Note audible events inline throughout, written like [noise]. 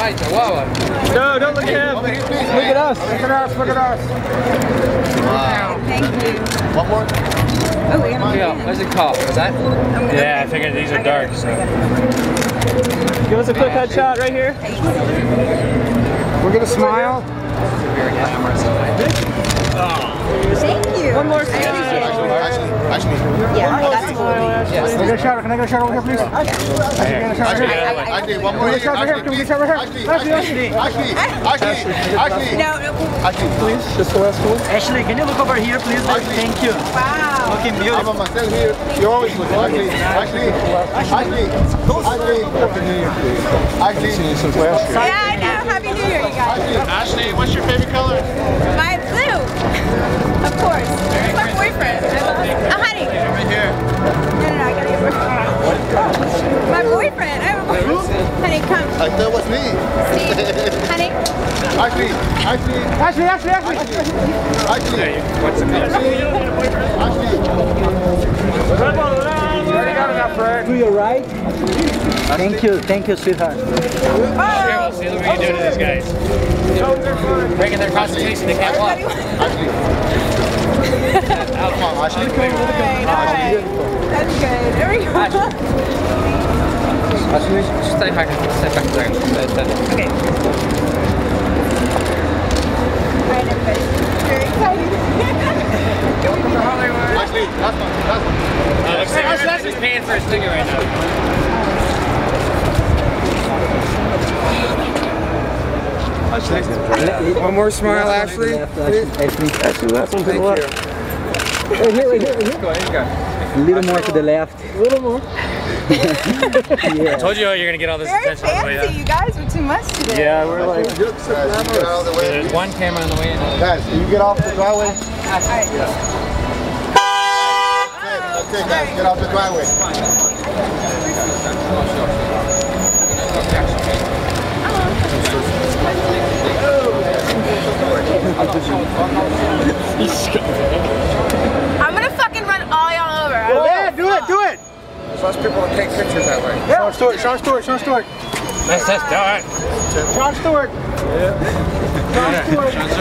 Ay, Chihuahua. No, don't look at him. Look at us. Look at us. Look at us. Wow. Thank you. One more? Oh, we have Yeah, there's a cop. Is that? Yeah, I figured these are dark, so. Give us a quick headshot right here. We're gonna smile. Thank you. One more I appreciate it. Ashley, Ashley, Yeah, that's cool. Can I get a shot? Can I get a shot over here, please? Can I get a shot right here? Ashley, Ashley, one more. Can we get a shot right here? Can we get a shot right here? Ashley, Ashley, Ashley, Ashley, Ashley, No, no. Ashley, please. Just the last one. Ashley, can you look over here, please? Thank you. Wow. Looking I'm beautiful. on myself here. You always look. Ashley, Ashley, Ashley, Ashley, Ashley, Yeah, I know. Happy New Year, you guys. Ashley, what's your favorite color? My blue. Of course. It's my boyfriend. Come. I thought it was me. Steve. Honey. Ashley, actually, Ashley, Ashley, Ashley. actually. What's the color? Ashley, You already got. To your right. Thank you, thank you, sweetheart. Oh. See, look what you do to these guys. Breaking their concentration, they can't walk. Ashley. Come on, Ashley. All right, all right. That's good. There we go. Just stay back, stay back a second. Stay, stay. Okay. All right, everybody. Very excited. Ashley, last one, last one. Uh, looks like everybody's paying for his ticket right now. One more smile, Ashley. Ashley. Ashley, last one to the left. you. Right here, right here, right here. Go ahead, go. A little more to the left. A little more. Yeah. Told you you're gonna get all this Very attention on the way fancy. up. You guys were too much today. Yeah, we're like. Guys, you get out of the way. There's one camera on the way in. Guys, you get off the driveway. All right. Okay, guys, get off the driveway. I'm [laughs] gonna fucking run all y'all over. I don't Yeah, give a do it, fuck. do it. Plus people will take pictures that way. Sean Stewart, Sean Stewart, Sean Stewart. Let's just do it. Sean Stewart. Sean Stewart.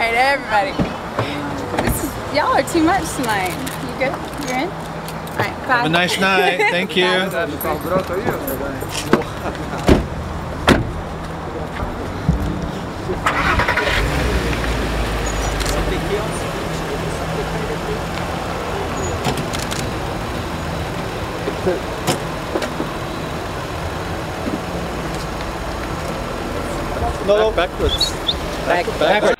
Alright, everybody. Y'all are too much tonight. You good? You're in? Alright, bye. Have a nice night. [laughs] Thank you. No, no, backwards. Back, backwards.